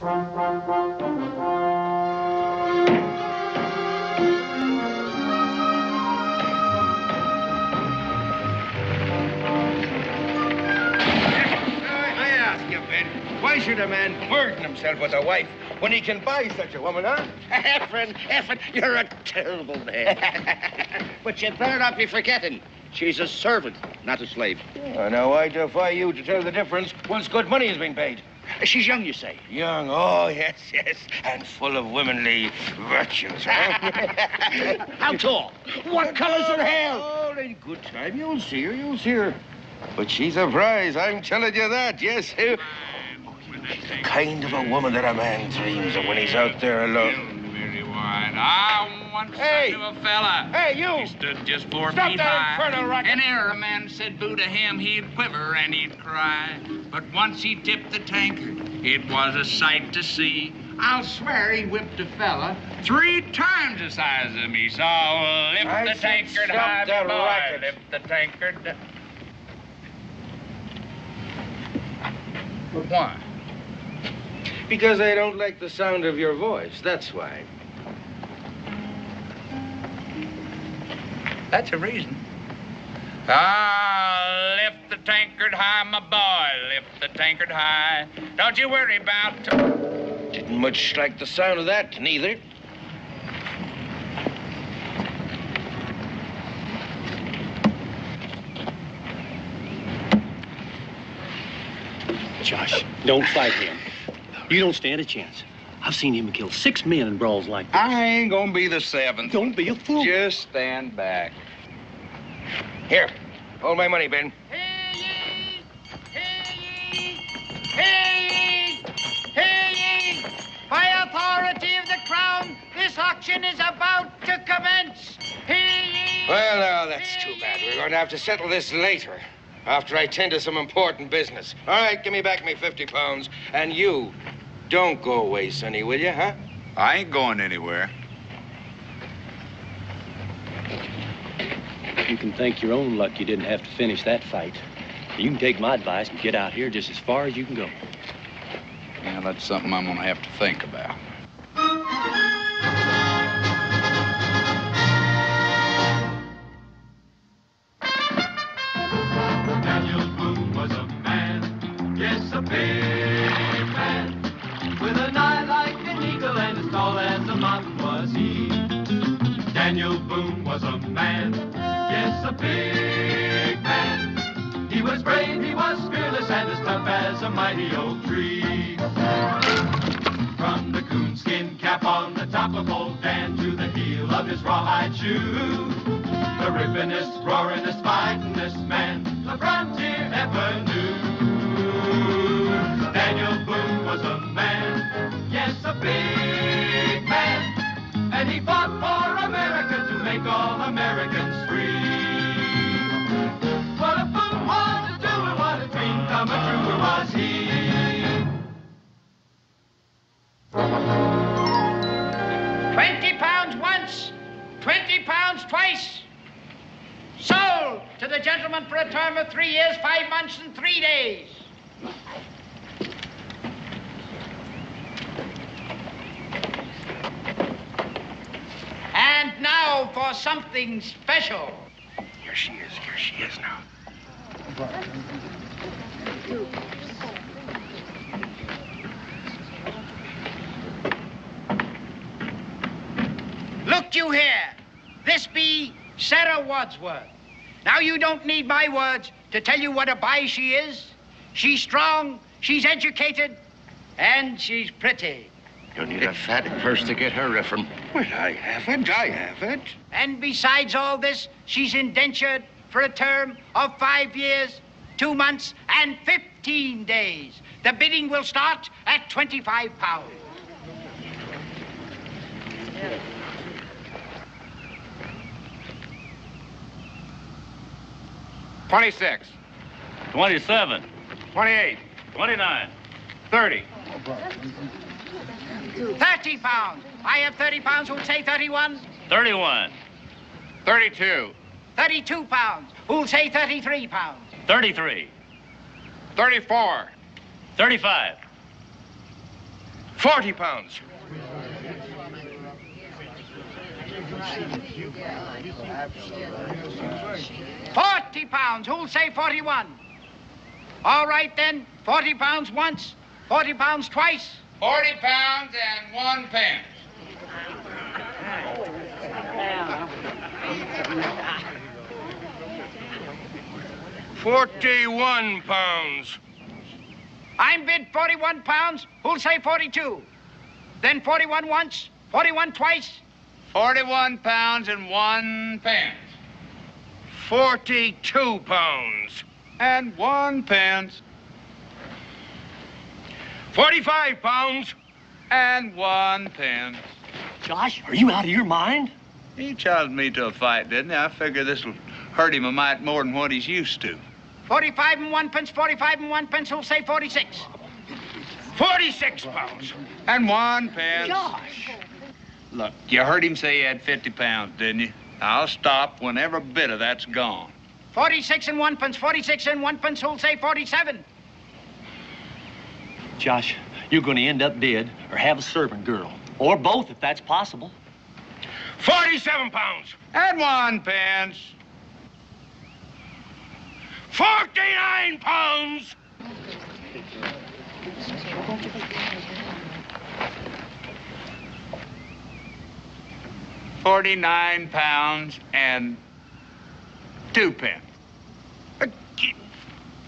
why should a man burden himself with a wife when he can buy such a woman, huh? Effin, Effin, you're a terrible man. but you'd better not be forgetting. She's a servant, not a slave. Oh, now, I defy you to tell the difference once good money has been paid. She's young, you say? Young, oh, yes, yes, and full of womanly virtues, huh? How tall? What color's her hair? Oh, in good time, you'll see her, you'll see her. But she's a prize, I'm telling you that, yes. The kind of a woman that a man dreams of when he's out there alone. Wide. I once Hey! said to a fella. Hey, you! He stood just four Stop feet that high. And ere a man said boo to him, he'd quiver and he'd cry. But once he tipped the tankard, it was a sight to see. I'll swear he whipped a fella three times the size of me. So uh, lift I the tankard high, that boy. racket. Lift the tankard. But Why? Because I don't like the sound of your voice, that's why. That's a reason. Ah, lift the tankard high, my boy. Lift the tankard high. Don't you worry about. Didn't much like the sound of that, neither. Josh, don't fight him. You don't stand a chance. I've seen him kill six men in brawls like this. I ain't gonna be the seventh. Don't be a fool. Just stand back. Here, hold my money, Ben. Hear ye! Hear ye! Hear ye! Hear ye! By authority of the crown, this auction is about to commence. Hear ye! Well, now, that's too bad. We're going to have to settle this later, after I tend to some important business. All right, give me back me 50 pounds. And you, don't go away, Sonny, will you, huh? I ain't going anywhere. You can thank your own luck you didn't have to finish that fight. You can take my advice and get out here just as far as you can go. Yeah, that's something I'm gonna have to think about. A big man. He was brave, he was fearless, and as tough as a mighty oak tree. From the coonskin cap on the top of old Dan to the heel of his rawhide shoe. The rippinest, roaringest, fightingest man the frontier three years, five months, and three days. And now for something special. Here she is, here she is now. Look you here. This be Sarah Wadsworth. Now you don't need my words to tell you what a buy she is. She's strong, she's educated, and she's pretty. You'll need a fat purse to get her riffing. Well, I have it, I have it. And besides all this, she's indentured for a term of five years, two months, and 15 days. The bidding will start at 25 pounds. Twenty-six. 27, 28. 29, 30. 30 pounds. I have 30 pounds. Who'll say 31? 31, 32. 32 pounds. Who'll say 33 pounds? 33, 34. 35, 40 pounds. Forty pounds. Who'll say forty-one? All right then. Forty pounds once. Forty pounds twice. 40 pounds and one pence. Forty-one pounds. I'm bid forty-one pounds. Who'll say forty-two? Then forty-one once. Forty-one twice. 41 pounds and one pence. Forty-two pounds. And one pence. Forty-five pounds. And one pence. Josh, are you out of your mind? He challenged me to a fight, didn't he? I figure this'll hurt him a mite more than what he's used to. Forty-five and one pence. Forty-five and one pence. Who'll say forty-six? Forty-six pounds. And one pence. Josh. Look, you heard him say he had 50 pounds, didn't you? I'll stop when every bit of that's gone. Forty-six and one pence. Forty-six and one pence. Who'll say forty-seven? Josh, you're going to end up dead or have a servant girl. Or both, if that's possible. Forty-seven pounds. And one pence. Forty-nine pounds. Forty-nine pounds and two pence.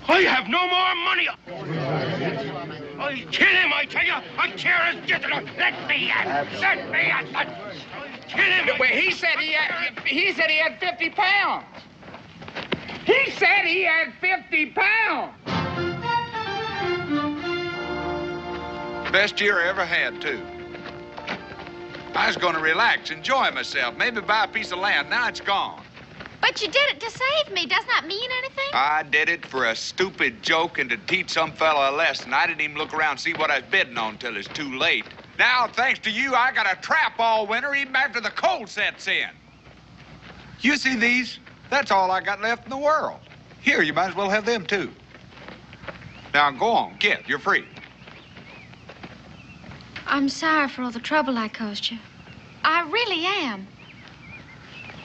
I have no more money. I'll kill him, I tell you. I'll tear his gizzard. Let me at. Let me at. I'll Kill him. Well, he said he had, he said he had 50 pounds. He said he had 50 pounds. Best year I ever had, too. I was going to relax, enjoy myself, maybe buy a piece of land. Now it's gone. But you did it to save me. Doesn't that mean anything? I did it for a stupid joke and to teach some fella a lesson. I didn't even look around and see what I was bidding on till it's too late. Now, thanks to you, I got a trap all winter, even after the cold sets in. You see these? That's all I got left in the world. Here, you might as well have them, too. Now, go on, get. You're free. I'm sorry for all the trouble I caused you. I really am.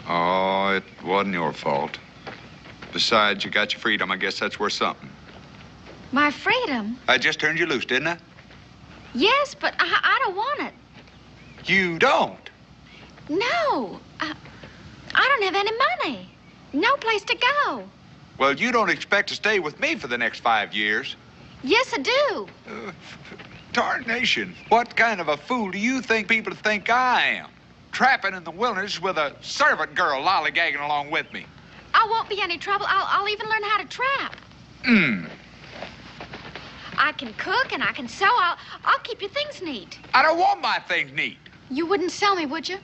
Oh, it wasn't your fault. Besides, you got your freedom. I guess that's worth something. My freedom? I just turned you loose, didn't I? Yes, but I, I don't want it. You don't. No. I, I don't have any money. No place to go. Well, you don't expect to stay with me for the next five years. Yes, I do. Uh, tarnation. What kind of a fool do you think people think I am? Trapping in the wilderness with a servant girl lollygagging along with me. I won't be any trouble. I'll, I'll even learn how to trap. Hmm. I can cook and I can sew. I'll, I'll keep your things neat. I don't want my things neat. You wouldn't sell me, would you?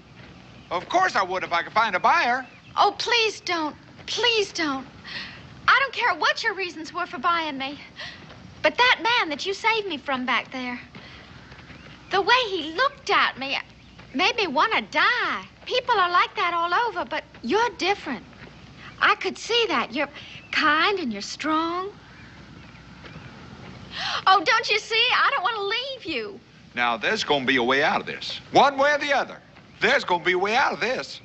Of course I would if I could find a buyer. Oh, please don't. Please don't. I don't care what your reasons were for buying me. But that man that you saved me from back there, the way he looked at me made me want to die. People are like that all over, but you're different. I could see that. You're kind and you're strong. Oh, don't you see? I don't want to leave you. Now, there's going to be a way out of this. One way or the other. There's going to be a way out of this.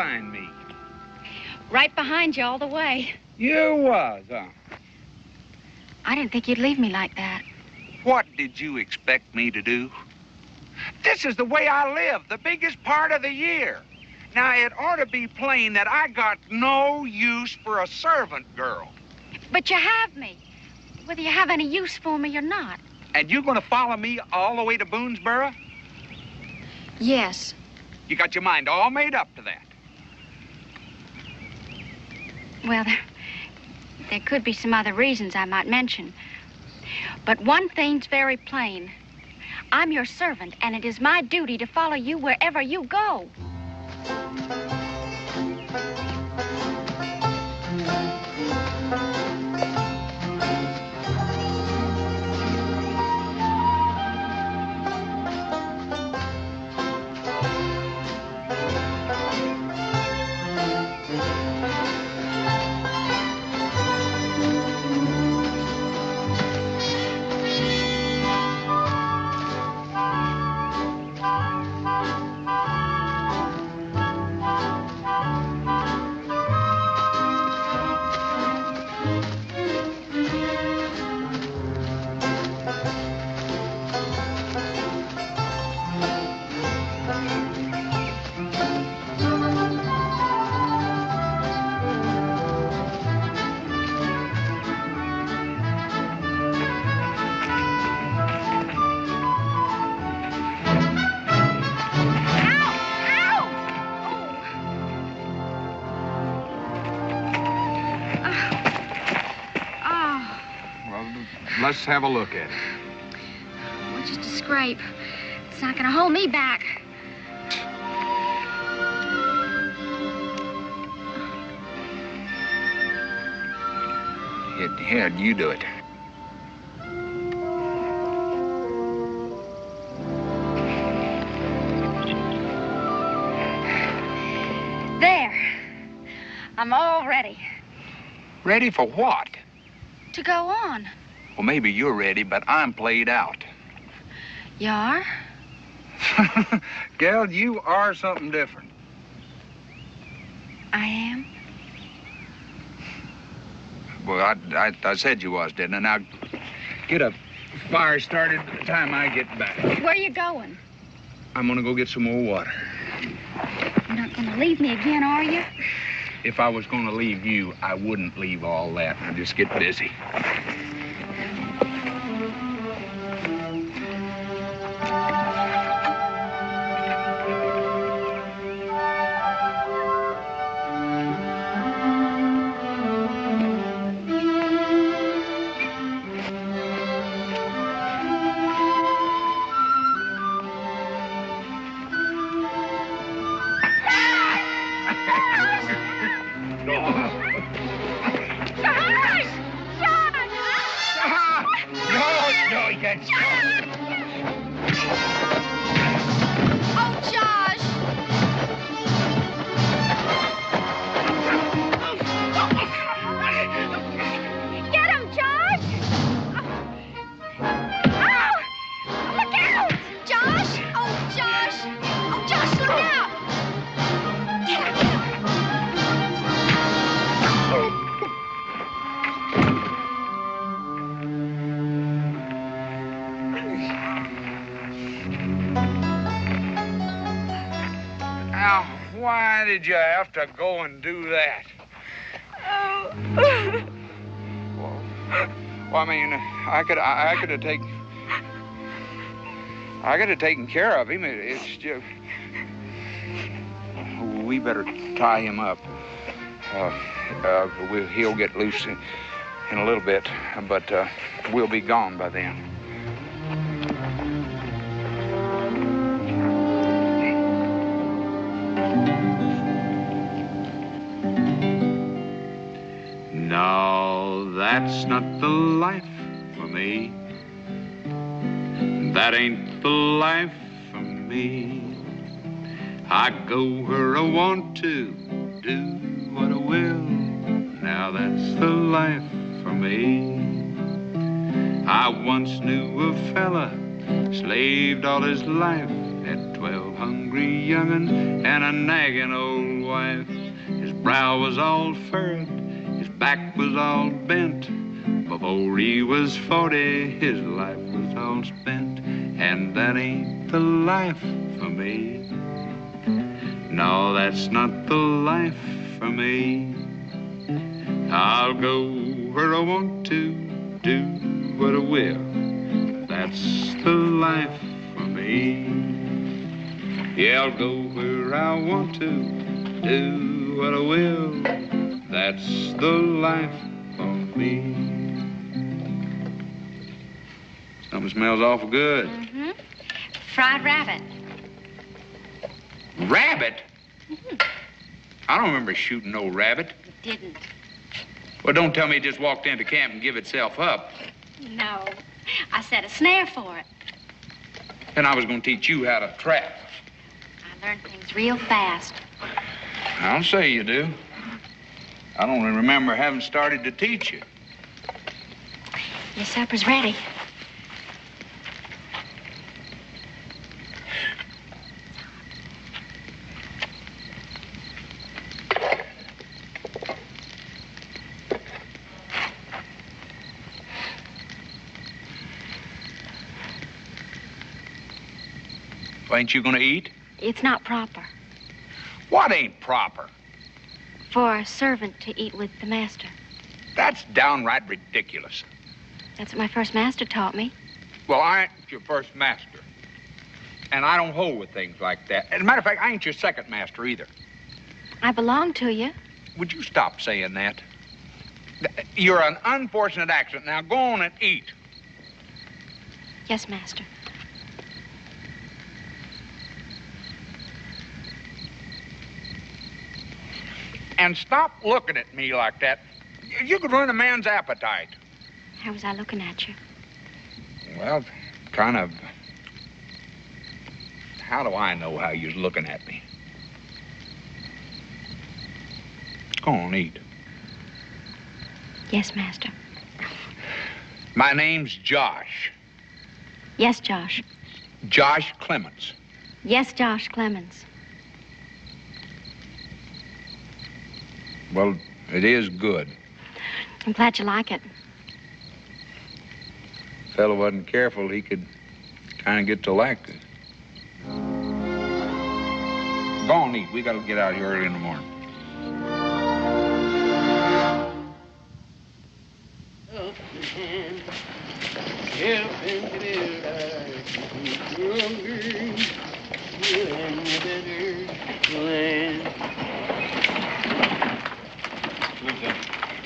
Find me? Right behind you all the way. You was, huh? I didn't think you'd leave me like that. What did you expect me to do? This is the way I live, the biggest part of the year. Now, it ought to be plain that I got no use for a servant girl. But you have me, whether you have any use for me or not. And you're gonna follow me all the way to Boonesboro? Yes. You got your mind all made up to that. Well, there, there could be some other reasons I might mention. But one thing's very plain. I'm your servant, and it is my duty to follow you wherever you go. Let's have a look at it. well, just a scrape. It's not gonna hold me back. Here, here, you do it. There. I'm all ready Ready for what? to go on. Well, maybe you're ready, but I'm played out. You are? Gal, you are something different. I am. Well, I, I, I said you was, didn't I? Now, get a fire started by the time I get back. Where you going? I'm gonna go get some more water. You're not gonna leave me again, are you? If I was gonna leave you, I wouldn't leave all that. I'd just get busy. Now, why did you have to go and do that? Well, well I mean, I could, I, I could have taken, I could have taken care of him. It, it's just, we better tie him up. Uh, uh, we'll, he'll get loose in, in a little bit, but uh, we'll be gone by then. That's not the life for me. That ain't the life for me. I go where I want to, do what I will. Now that's the life for me. I once knew a fella slaved all his life at twelve hungry young'un and a nagging old wife. His brow was all furrowed, back was all bent. Before he was forty, his life was all spent. And that ain't the life for me. No, that's not the life for me. I'll go where I want to, do what I will. That's the life for me. Yeah, I'll go where I want to, do what I will. That's the life for me. Something smells awful good. Mm-hmm. Fried rabbit. Rabbit? I don't remember shooting no rabbit. Didn't. Well, don't tell me it just walked into camp and give itself up. No. I set a snare for it. And I was going to teach you how to trap. I learned things real fast. I'll say you do. I don't remember having started to teach you. Your supper's ready. Well, ain't you going to eat? It's not proper What ain't proper? For a servant to eat with the master. That's downright ridiculous. That's what my first master taught me. Well, I ain't your first master. And I don't hold with things like that. As a matter of fact, I ain't your second master either. I belong to you. Would you stop saying that? You're an unfortunate accident. Now go on and eat. Yes, master. And stop looking at me like that. You could ruin a man's appetite. How was I looking at you? Well, kind of. How do I know how you're looking at me? Go on, eat. Yes, master. My name's Josh. Yes, Josh. Josh Clements. Yes, Josh Clements. Well, it is good. I'm glad you like it. Fellow wasn't careful, he could kind of get to like it. Go on, eat. We got to get out here early in the morning. Oh,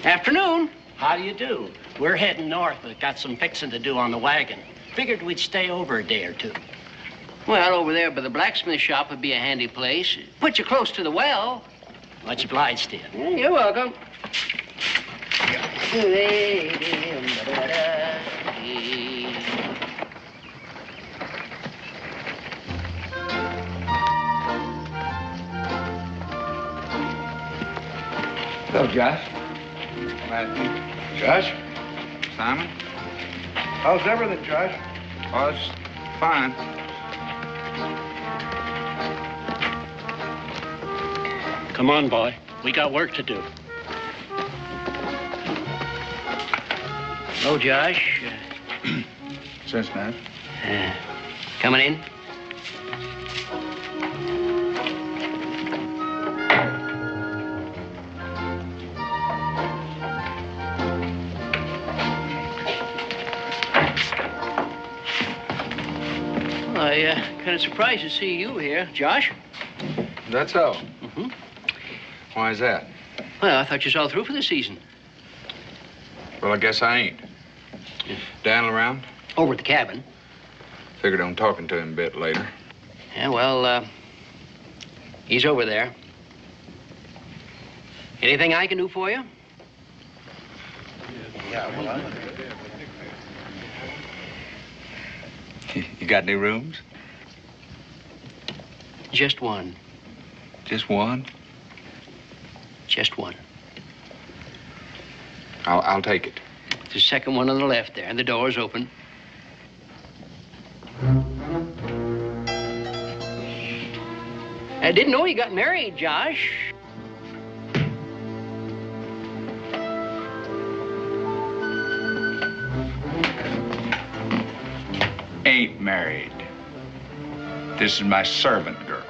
Afternoon. How do you do? We're heading north, but got some fixing to do on the wagon. Figured we'd stay over a day or two. Well, over there by the blacksmith shop would be a handy place. Put you close to the well. Much obliged to you. you're welcome. Hello, Josh. Matthew. Josh? Simon? How's everything, Josh? Oh, it's fine. Come on, boy. We got work to do. Hello, Josh. Since now. Uh, coming in? I uh, kind of surprised to see you here, Josh. That's so. Mm-hmm. Why is that? Well, I thought you was all through for the season. Well, I guess I ain't. Dan around? Over at the cabin. Figured on talking to him a bit later. Yeah, well, uh, he's over there. Anything I can do for you? You got any rooms? Just one. Just one? Just one. I'll, I'll take it. The second one on the left there, and the door's open. I didn't know you got married, Josh. Ain't married. This is my servant girl.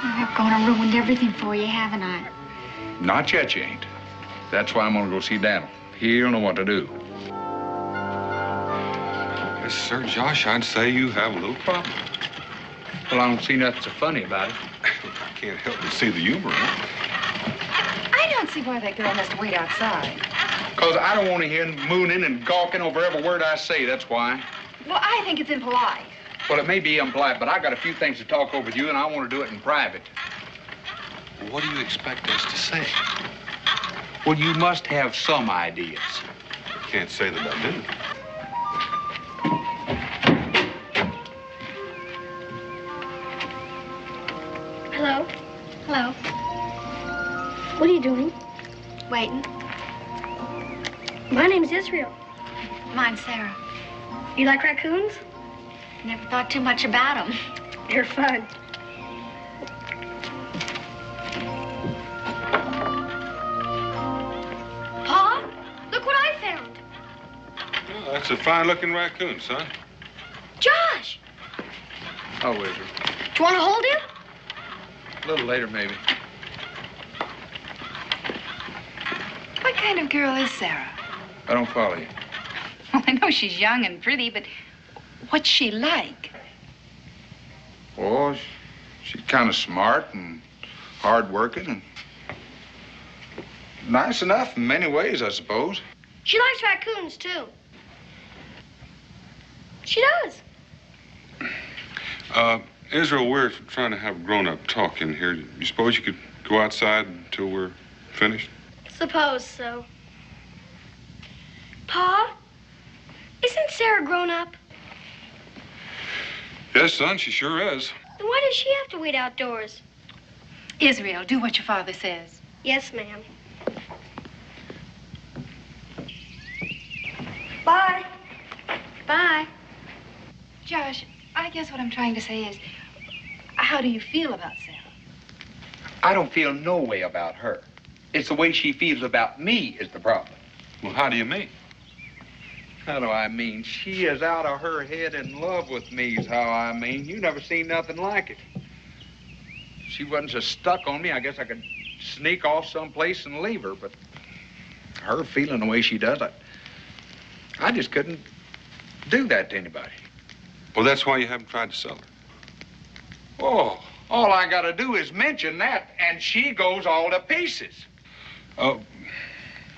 I've gone and ruined everything for you, haven't I? Not yet, you ain't. That's why I'm gonna go see Daniel. He'll know what to do. Yes, sir, Josh, I'd say you have a little problem. Well, I don't see nothing so funny about it. I can't help but see the humor in it. I don't see why that girl has to wait outside. Because I don't want to hear mooning and gawking over every word I say, that's why. Well, I think it's impolite. Well, it may be impolite, but I got a few things to talk over with you, and I want to do it in private. What do you expect us to say? Well, you must have some ideas. Can't say that I do. Hello? Hello? What are you doing? Waiting. My name's Israel. Mine's Sarah. You like raccoons? Never thought too much about them. They're fun. Pa, look what I found. Well, that's a fine-looking raccoon, son. Josh, Oh, Israel. do you want to hold him? A little later, maybe. What kind of girl is Sarah? I don't follow you. Well, I know she's young and pretty, but what's she like? Oh, she's kind of smart and hard-working and nice enough in many ways, I suppose. She likes raccoons, too. She does. Uh, Israel, we're trying to have grown-up talk in here. You suppose you could go outside until we're finished? Suppose so. Pa, isn't Sarah grown up? Yes, son, she sure is. Then why does she have to wait outdoors? Israel, do what your father says. Yes, ma'am. Bye. Bye. Josh, I guess what I'm trying to say is, how do you feel about Sarah? I don't feel no way about her. It's the way she feels about me is the problem. Well, how do you mean? How do I mean? She is out of her head in love with me is how I mean. You never seen nothing like it. She wasn't so stuck on me. I guess I could sneak off someplace and leave her, but her feeling the way she does, I, I just couldn't do that to anybody. Well, that's why you haven't tried to sell her. Oh, all I gotta do is mention that, and she goes all to pieces. Oh,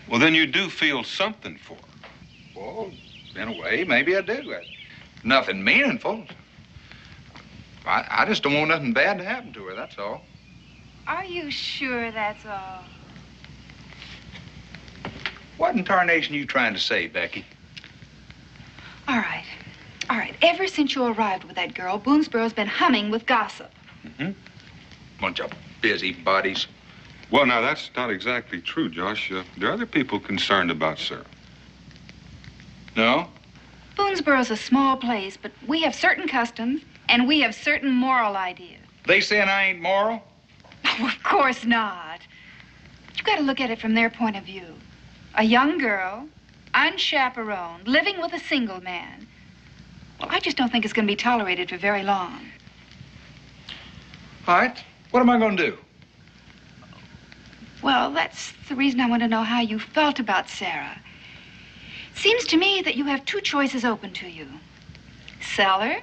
well, then you do feel something for her. Well, in a way, maybe I do. Uh, Nothing meaningful. I, I just don't want nothing bad to happen to her, that's all. Are you sure that's all? What in tarnation you trying to say, Becky? All right. All right. Ever since you arrived with that girl, Boonesboro's been humming with gossip. Mm-hmm. Bunch of busybodies. Well, now, that's not exactly true, Josh. Uh, there are other people concerned about Sarah. No? Boonesboro's a small place, but we have certain customs and we have certain moral ideas. They saying I ain't moral? Oh, of course not. You've got to look at it from their point of view. A young girl, unchaperoned, living with a single man. Well, I just don't think it's going to be tolerated for very long. All right. What am I going to do? Well, that's the reason I want to know how you felt about Sarah. Seems to me that you have two choices open to you sell her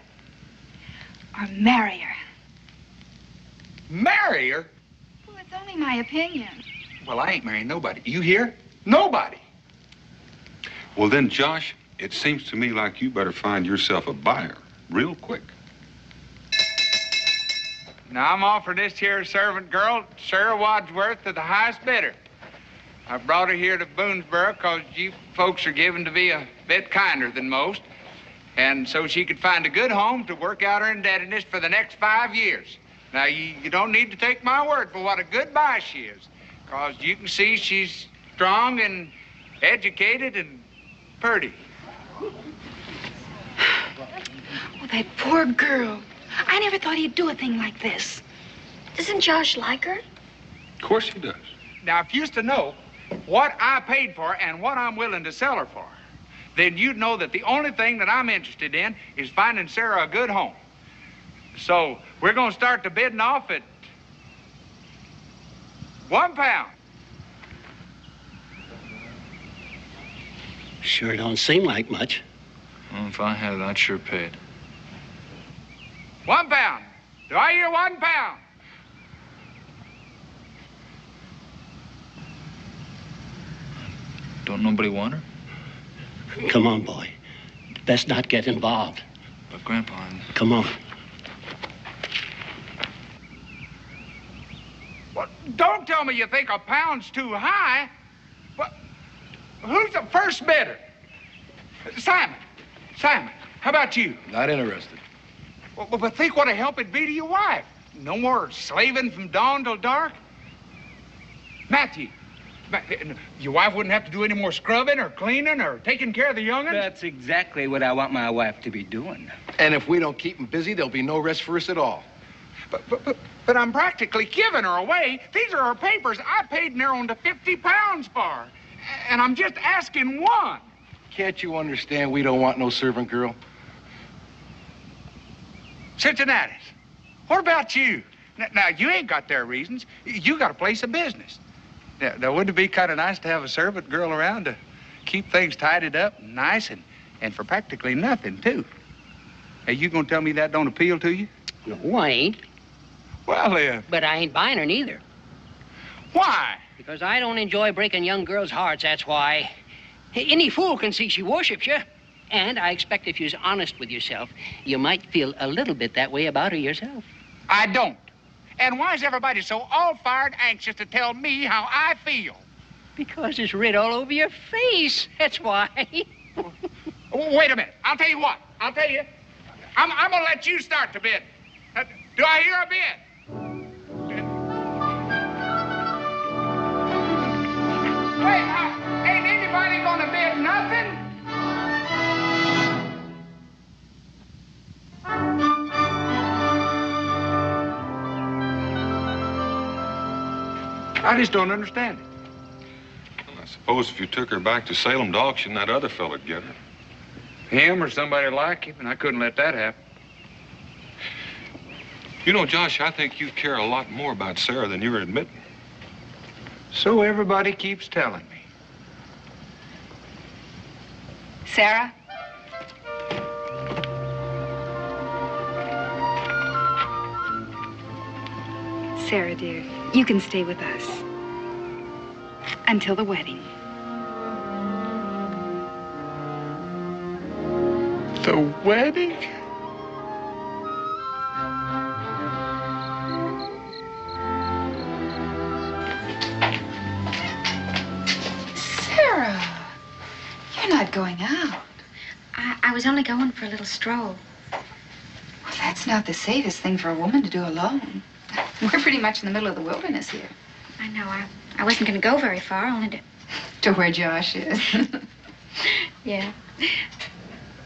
or marry her. Marry her? Well, it's only my opinion. Well, I ain't marrying nobody. You hear? Nobody. Well, then, Josh, it seems to me like you better find yourself a buyer real quick. Now, I'm offering this here servant girl, Sarah Wadsworth, to the highest bidder. I brought her here to Boonesboro because you folks are given to be a bit kinder than most. And so she could find a good home to work out her indebtedness for the next five years. Now, you, you don't need to take my word for what a good buy she is, because you can see she's strong and educated and pretty. Oh, that poor girl. I never thought he'd do a thing like this. Doesn't Josh like her? Of course he does. Now, if you used to know what I paid for and what I'm willing to sell her for, then you'd know that the only thing that I'm interested in is finding Sarah a good home. So we're going to start the bidding off at one pound. Sure don't seem like much. Well, if I had it, I'd sure pay it. One pound. Do I hear one pound? Don't nobody want her? Come on, boy. Best not get involved. But, Grandpa, I'm... Come on. Well, don't tell me you think a pound's too high. Well, who's the first bidder? Simon. Simon, how about you? Not interested. Well, but think what a help it'd be to your wife. No more slaving from dawn till dark. Matthew, eh, your wife wouldn't have to do any more scrubbing or cleaning or taking care of the young'uns? That's exactly what I want my wife to be doing. And if we don't keep them busy, there'll be no rest for us at all. But, but, but, but I'm practically giving her away. These are her papers I paid near on to 50 pounds for. And I'm just asking one. Can't you understand we don't want no servant girl? Cincinnatus. What about you? Now, now, you ain't got their reasons. You got a place of business. Now, now wouldn't it be kind of nice to have a servant girl around to keep things tidied up and nice and, and for practically nothing, too? Hey, you gonna tell me that don't appeal to you? No, I ain't. Well, then. But I ain't buying her neither. Why? Because I don't enjoy breaking young girls' hearts, that's why. Any fool can see she worships you. And I expect if you're honest with yourself, you might feel a little bit that way about her yourself. I don't. And why is everybody so all-fired anxious to tell me how I feel? Because it's writ all over your face. That's why. Wait a minute. I'll tell you what. I'll tell you. I'm, I'm going to let you start the bid. Uh, do I hear a bid? Wait, uh, ain't anybody going to bid nothing? I just don't understand it. Well, I suppose if you took her back to Salem to auction, that other fella'd get her. Him or somebody like him, and I couldn't let that happen. You know, Josh, I think you care a lot more about Sarah than you're admitting. So everybody keeps telling me. Sarah? Sarah, dear, you can stay with us until the wedding. The wedding? Sarah, you're not going out. I, I was only going for a little stroll. Well, that's not the safest thing for a woman to do alone. We're pretty much in the middle of the wilderness here. I know. I, I wasn't going to go very far, only to. To where Josh is. Yeah.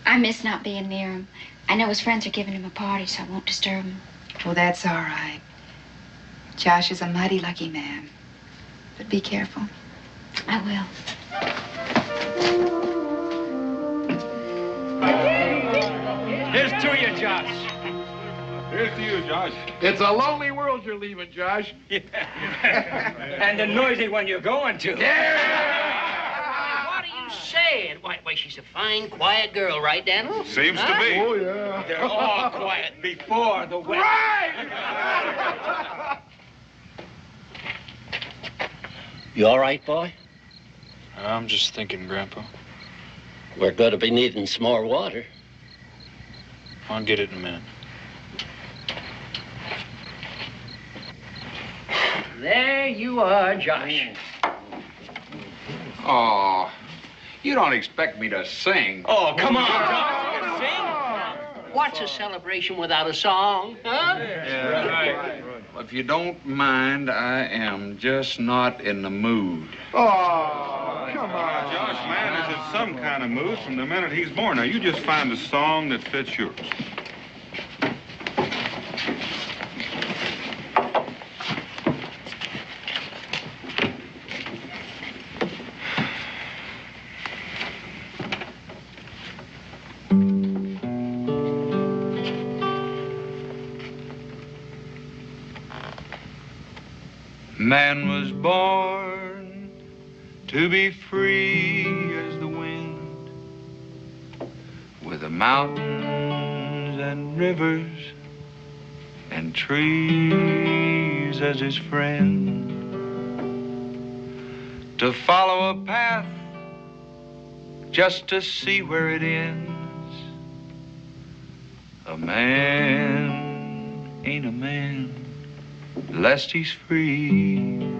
I miss not being near him. I know his friends are giving him a party, so I won't disturb him. well, that's all right. Josh is a mighty lucky man. But be careful. I will. Here's to you, Josh. It's a lonely world you're leaving, Josh. Yeah. and a noisy one you're going to. Yeah! What are you saying? Why, why, she's a fine, quiet girl, right, Daniel? Seems Huh? to be. Oh, yeah. They're all quiet before the wedding. Right! You all right, boy? I'm just thinking, Grandpa. We're going to be needing some more water. I'll get it in a minute. There you are, Josh. Oh, you don't expect me to sing. Oh, come on, Josh. Sing. What's a celebration without a song, huh? Yeah, right. If you don't mind, I am just not in the mood. Oh, come on. Uh, Josh, man is in some kind of mood from the minute he's born. Now, you just find a song that fits yours. Be free as the wind, with the mountains and rivers and trees as his friend. To follow a path just to see where it ends. A man ain't a man lest he's free.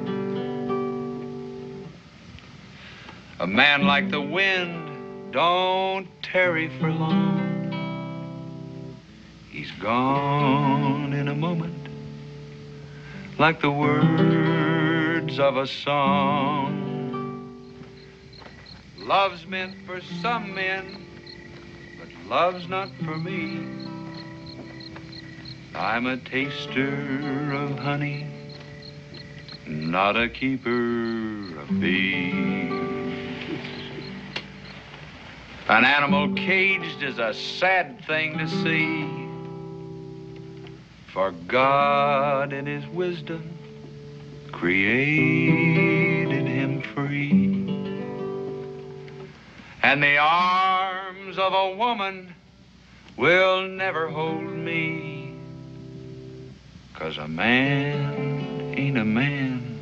A man like the wind don't tarry for long. He's gone in a moment, like the words of a song. Love's meant for some men, but love's not for me. I'm a taster of honey, not a keeper of bees. An animal caged is a sad thing to see. For God, in His wisdom, created him free. And the arms of a woman will never hold me. Cause a man ain't a man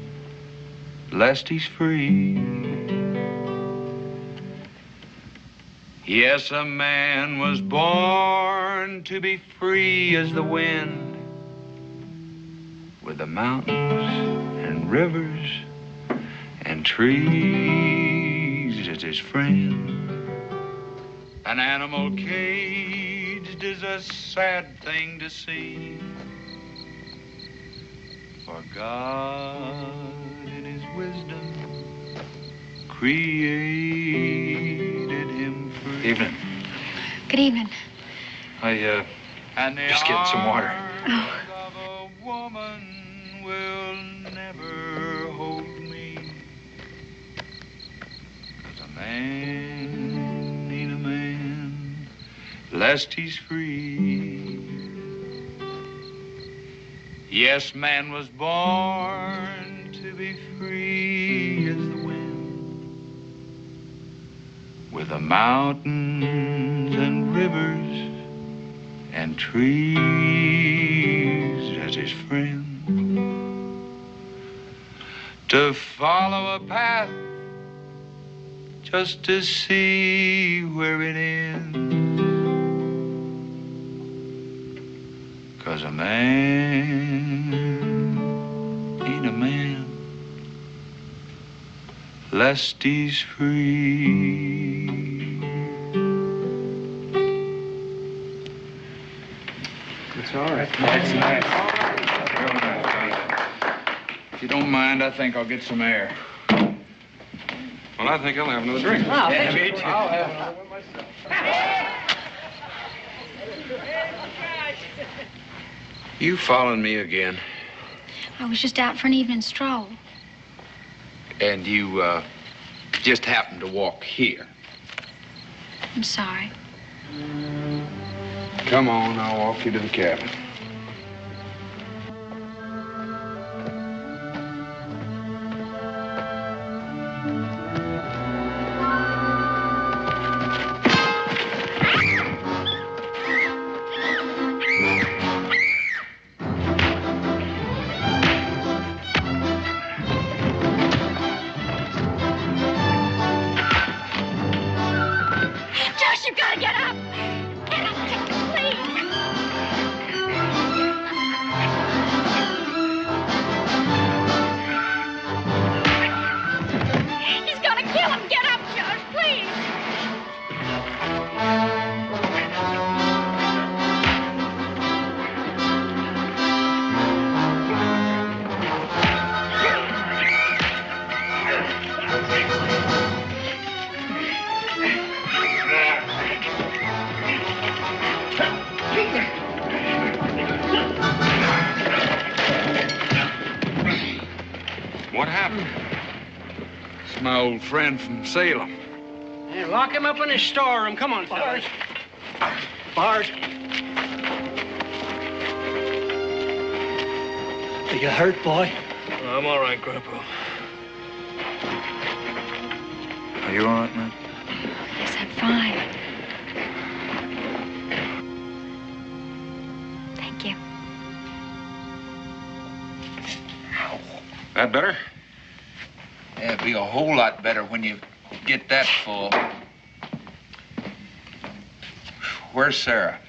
lest he's free. Yes, a man was born to be free as the wind, with the mountains and rivers and trees as his friend. An animal caged is a sad thing to see. For God, in his wisdom, created. Evening. Good evening. I, uh, And the just getting some water. Oh. a woman will never hold me. Cause a man ain't a man lest he's free. Yes, man was born to be free as the wind, with the mountains and rivers and trees as his friend. To follow a path just to see where it ends. Cause a man ain't a man lest he's free. It's all right. That's nice. Real nice, Johnny. If you don't mind, I think I'll get some air. Well, I think I'll have another drink. Oh, Yeah, me too. I'll have another one myself. You following me again, I was just out for an evening stroll. and you uh, just happened to walk here. I'm sorry. Come on, I'll walk you to the cabin. Friend from Salem. Hey, lock him up in his storeroom. Come on, fellas. Bart. Are you hurt, boy? I'm all right, Grandpa. Are you all right, man? Yes, I'm fine. Thank you. That better? Yeah, it'd be a whole lot better when you get that full. Where's Sarah?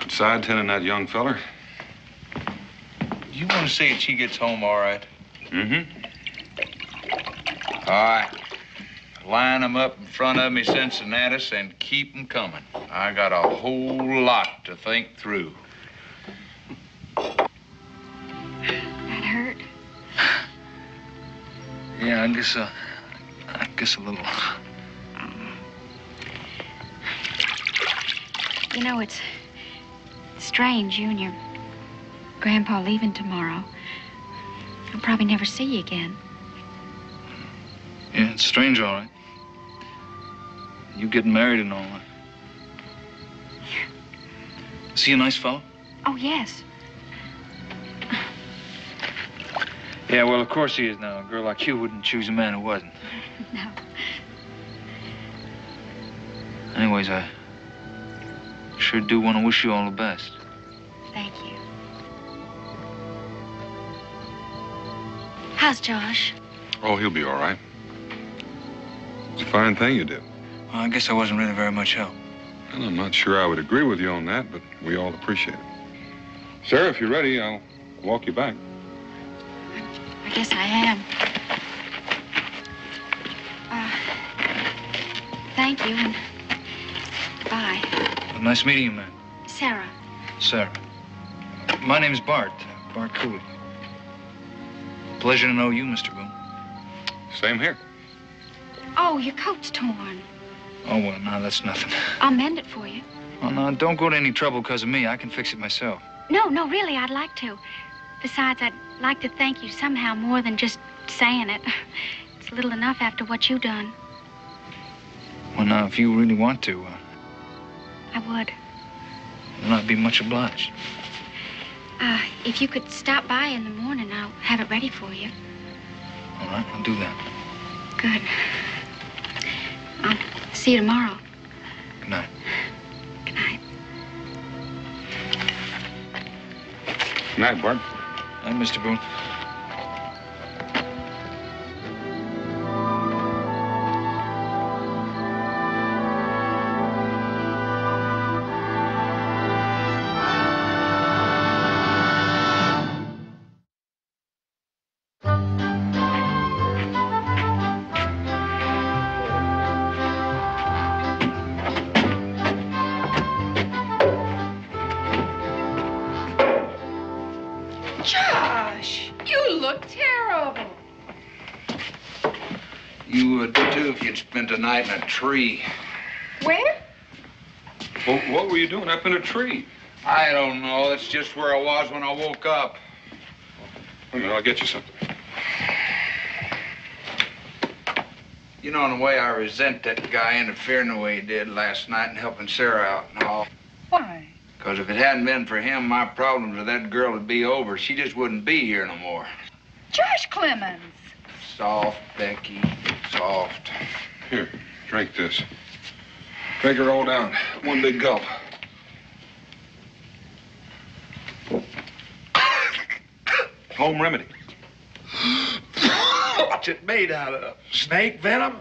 Outside tending that young feller? You want to see if she gets home all right? Mm-hmm. All right. Line them up in front of me, Cincinnatus, and keep 'em coming. I got a whole lot to think through. I guess, uh, I guess a little. You know, it's strange, you and your grandpa leaving tomorrow. I'll probably never see you again. Yeah, it's strange, all right. You getting married and all that. Is he a nice fellow? Oh, yes. Yeah, well, of course he is now. A girl like you wouldn't choose a man who wasn't. No. Anyways, I sure do want to wish you all the best. Thank you. How's Josh? Oh, he'll be all right. It's a fine thing you did. Well, I guess I wasn't really very much help. Well, I'm not sure I would agree with you on that, but we all appreciate it. Sarah, if you're ready, I'll walk you back. I guess I am. Uh, thank you and goodbye. Well, nice meeting you, man. Sarah. Sarah. My name's Bart. uh, Bart Cooley. Pleasure to know you, Mr. Boone. Same here. Oh, your coat's torn. Oh, well, no, that's nothing. I'll mend it for you. Oh, no, don't go to any trouble because of me. I can fix it myself. No, no, really, I'd like to. Besides, I'd like to thank you somehow more than just saying it. It's little enough after what you've done. Well, now, if you really want to, uh, I would. then I'd be much obliged. Uh, if you could stop by in the morning, I'll have it ready for you. All right, I'll do that. Good. I'll see you tomorrow. Good night. Good night. Good night, Bart. Night, Mr. Boone. In a tree. Where? Well, what were you doing up in a tree? I don't know. That's just where I was when I woke up. Wait a minute, I'll get you something. You know, in a way, I resent that guy interfering the way he did last night and helping Sarah out and all. Why? Because if it hadn't been for him, my problems with that girl would be over. She just wouldn't be here no more. Josh Clements. Soft, Becky. Soft. Here, drink this. Drink her all down. One big gulp. Home remedy. What's it made out of? Snake venom?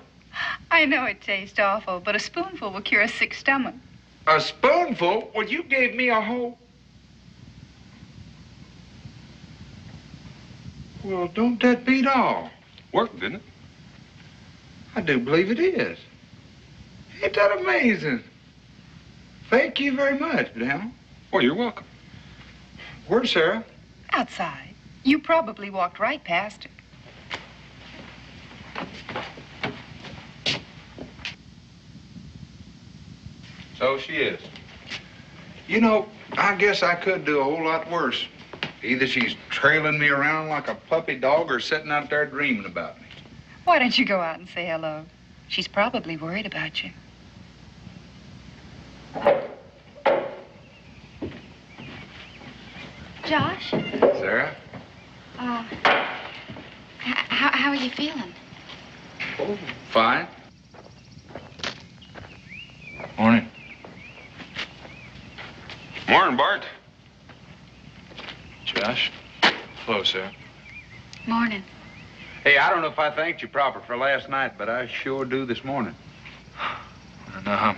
I know it tastes awful, but a spoonful will cure a sick stomach. A spoonful? Well, you gave me a whole. Well, don't that beat all? Worked, didn't it? I do believe it is. Ain't that amazing? Thank you very much, Daniel. Well, you're welcome. Where's Sarah? Outside. You probably walked right past her. So she is. You know, I guess I could do a whole lot worse. Either she's trailing me around like a puppy dog or sitting out there dreaming about me. Why don't you go out and say hello? She's probably worried about you. Josh, Sarah? uh, how, how are you feeling? Oh, fine. Morning. Morning, Bart. Josh? Hello, Sarah. Morning. Hey, I don't know if I thanked you proper for last night, but I sure do this morning. No, I'm,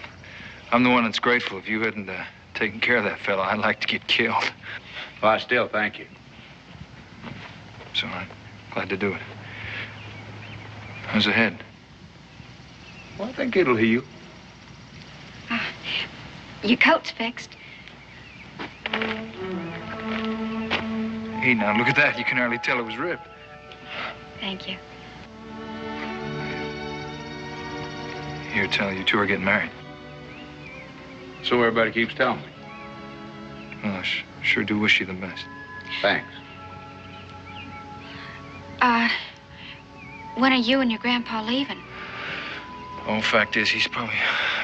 I'm the one that's grateful. If you hadn't uh, taken care of that fellow, I'd like to get killed. Well, I still thank you. It's all right. Glad to do it. How's the head? Well, I think it'll heal. Your coat's fixed. Hey, now look at that. You can hardly tell it was ripped. Thank you. Here, tell you two are getting married. So everybody keeps telling me. Well, I sh- sure do wish you the best. Thanks. Uh, when are you and your grandpa leaving? Oh, fact is, he's probably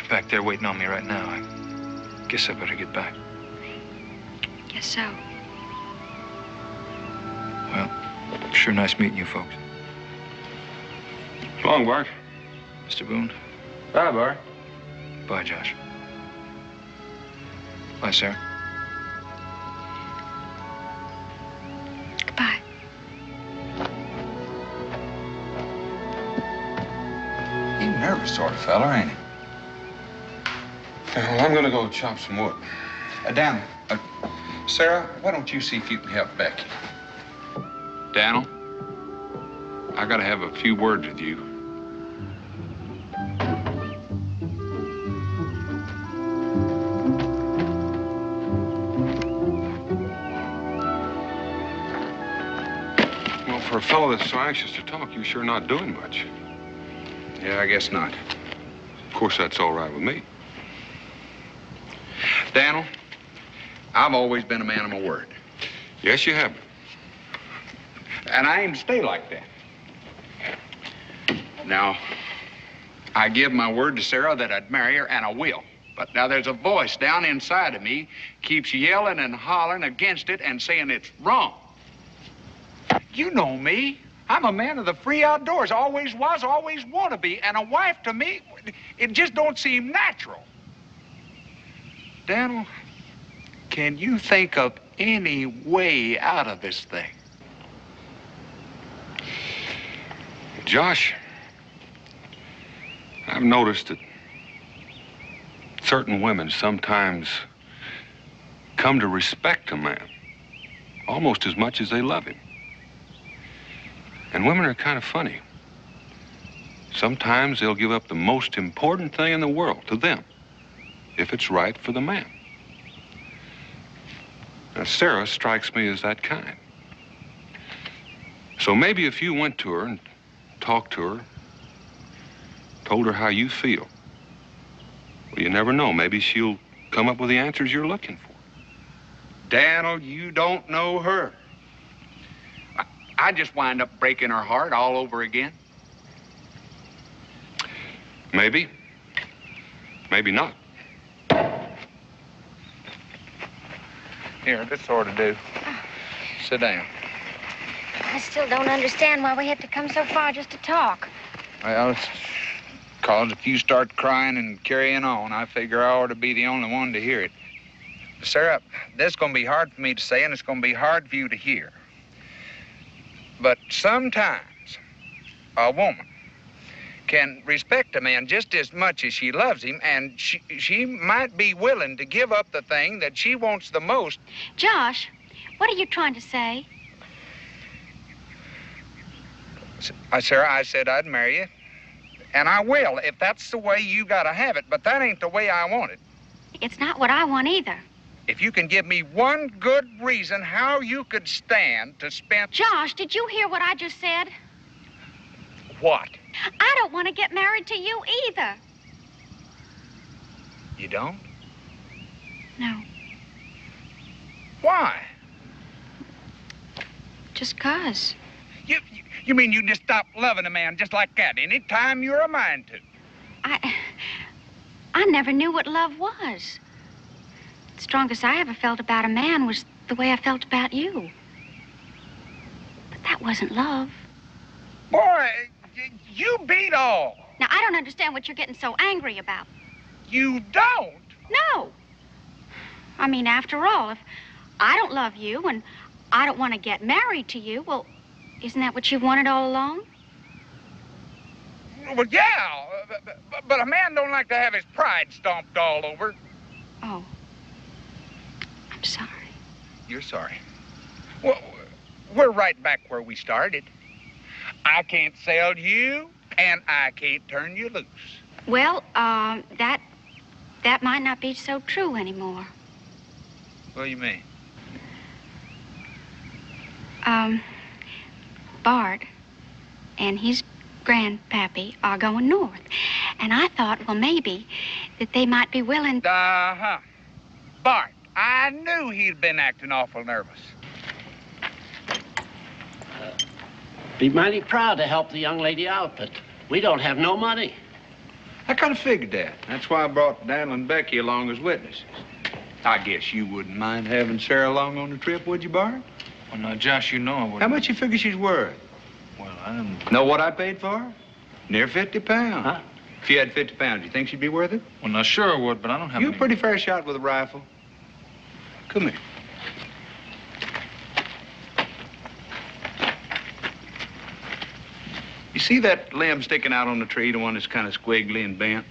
back there waiting on me right now. I guess I better get back. Guess so. Well, sure nice meeting you folks. Long, Bart. Mr. Boone. Bye, Bart. Bye, Josh. Bye, Sarah. Goodbye. He's a nervous sort of fella, ain't he? Well, I'm gonna go chop some wood. Uh, Dan, uh, Sarah, why don't you see if you can help Becky? Daniel, I gotta have a few words with you. Fellow that's so anxious to talk, you're sure not doing much. Yeah, I guess not. Of course, that's all right with me. Daniel, I've always been a man of my word. Yes, you have. And I aim to stay like that. Now, I give my word to Sarah that I'd marry her, and I will. But now there's a voice down inside of me keeps yelling and hollering against it and saying it's wrong. You know me. I'm a man of the free outdoors. Always was, always want to be. And a wife to me, it just don't seem natural. Daniel, can you think of any way out of this thing? Josh, I've noticed that certain women sometimes come to respect a man almost as much as they love him. And women are kind of funny. Sometimes they'll give up the most important thing in the world to them if it's right for the man. Now, Sarah strikes me as that kind. So maybe if you went to her and talked to her, told her how you feel, well, you never know. Maybe she'll come up with the answers you're looking for. Daniel, oh, you don't know her. I, I just wind up breaking her heart all over again. Maybe. Maybe not. Here, this ought to do. Sit down. I still don't understand why we had to come so far just to talk. Well, it's cause if you start crying and carrying on, I figure I ought to be the only one to hear it. Sarah, this is going to be hard for me to say, and it's going to be hard for you to hear. But sometimes a woman can respect a man just as much as she loves him, and she, she might be willing to give up the thing that she wants the most. Josh, what are you trying to say? I, uh, Sarah, I said I'd marry you, and I will if that's the way you got to have it, but that ain't the way I want it. It's not what I want either. If you can give me one good reason how you could stand to spend. Josh, did you hear what I just said? What? I don't want to get married to you either. You don't? No, Why? just 'cause. You, you, you mean you just stop loving a man just like that any time you're a mind to? I. I never knew what love was. The strongest I ever felt about a man was the way I felt about you. But that wasn't love. Boy, you beat all. Now, I don't understand what you're getting so angry about. You don't? No. I mean, after all, if I don't love you and I don't want to get married to you, well, isn't that what you've wanted all along? Well, yeah, but, but, but a man don't like to have his pride stomped all over. Oh. Sorry. You're sorry. Well, we're right back where we started. I can't sell you, and I can't turn you loose. Well, um, that that might not be so true anymore. What do you mean? Um, Bart and his grandpappy are going north. And I thought, well, maybe that they might be willing. Uh-huh. Bart, I knew he'd been acting awful nervous. Be mighty proud to help the young lady out, but we don't have no money. I kind of figured that. That's why I brought Daniel and Becky along as witnesses. I guess you wouldn't mind having Sarah along on the trip, would you, Bart? Well, now, Josh, you know I wouldn't. How much you figure she's worth? Well, I don't... Know what I paid for her? Near 50 pounds. Huh? If you had 50 pounds, you think she'd be worth it? Well, now, sure I would, but I don't have You're a pretty fair shot with a rifle. Come here. You see that limb sticking out on the tree, the one that's kind of squiggly and bent?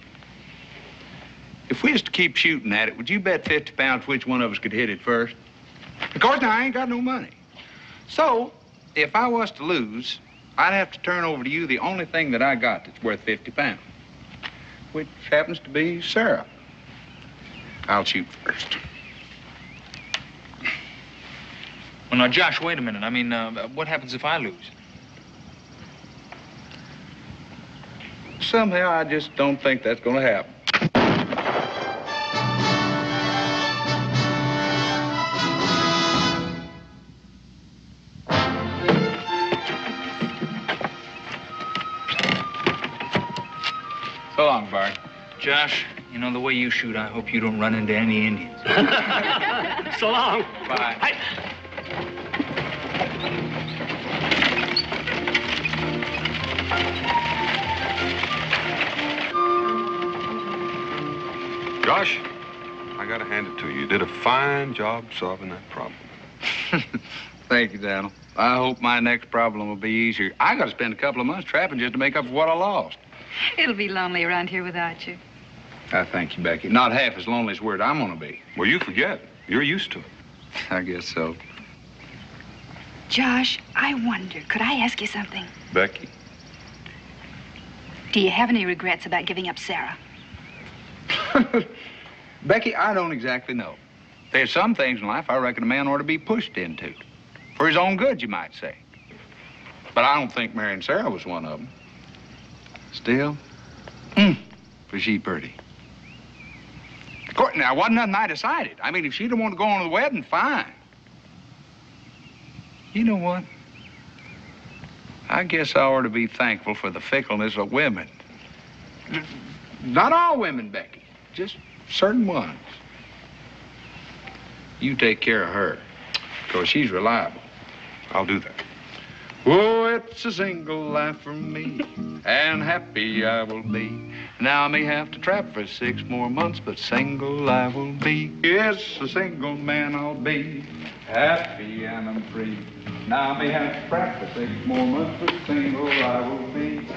If we was to keep shooting at it, would you bet 50 pounds which one of us could hit it first? Of course, now, I ain't got no money. So, if I was to lose, I'd have to turn over to you the only thing that I got that's worth 50 pounds, which happens to be Sarah. I'll shoot first. Well, now, Josh, wait a minute. I mean, uh, what happens if I lose? Somehow, I just don't think that's going to happen. So long, Bart. Josh, you know, the way you shoot, I hope you don't run into any Indians. so long. Bye. Josh, I gotta hand it to you. You did a fine job solving that problem. Thank you, Daniel. I hope my next problem will be easier. I got to spend a couple of months trapping just to make up for what I lost. It'll be lonely around here without you. I thank you, Becky. Not half as lonely as where I'm going to be. Well, you forget. You're used to it. I guess so. Josh, I wonder, could I ask you something? Becky, Do you have any regrets about giving up Sarah? Becky, I don't exactly know. There's some things in life I reckon a man ought to be pushed into. For his own good, you might say. But I don't think marrying Sarah was one of them. Still, mm, was she pretty. Of course, now, wasn't nothing I decided. I mean, if she didn't want to go on to the wedding, fine. You know what? I guess I ought to be thankful for the fickleness of women. Not all women, Becky. Just certain ones. You take care of her, because she's reliable. I'll do that. Oh, it's a single life for me, and happy I will be. Now I may have to trap for six more months, but single I will be. Yes, a single man I'll be, happy and I'm free. Now I may have to practice eight more months, but single I will be.